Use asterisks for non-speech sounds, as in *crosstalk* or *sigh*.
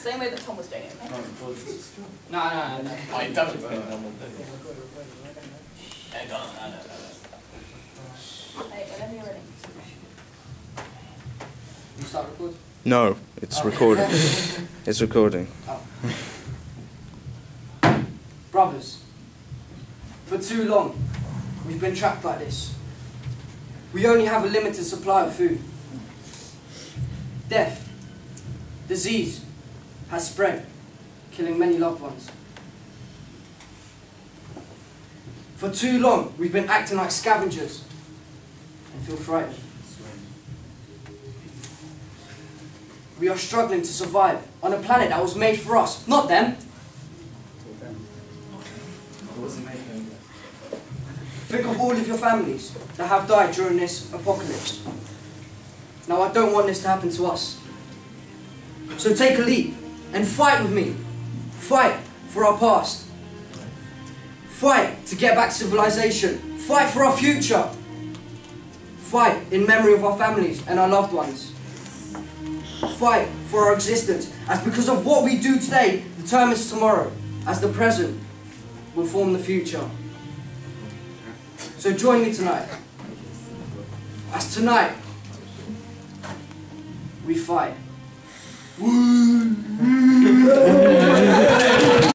Same way that Tom was doing it. No, No, no, no, no. I don't. Eh, no, no, no, no. Hey, whenever you're ready. You start recording? No, it's Oh. recording. *laughs* It's recording. Brothers, for too long, we've been trapped like this. We only have a limited supply of food. Death, disease has spread, killing many loved ones. For too long, we've been acting like scavengers and feel frightened. We are struggling to survive on a planet that was made for us, not them. Think of all of your families that have died during this apocalypse. Now, I don't want this to happen to us. So take a leap and fight with me. Fight for our past. Fight to get back civilization. Fight for our future. Fight in memory of our families and our loved ones. Fight for our existence, as because of what we do today determines tomorrow, as the present will form the future. So join me tonight. As tonight, we fight. 음.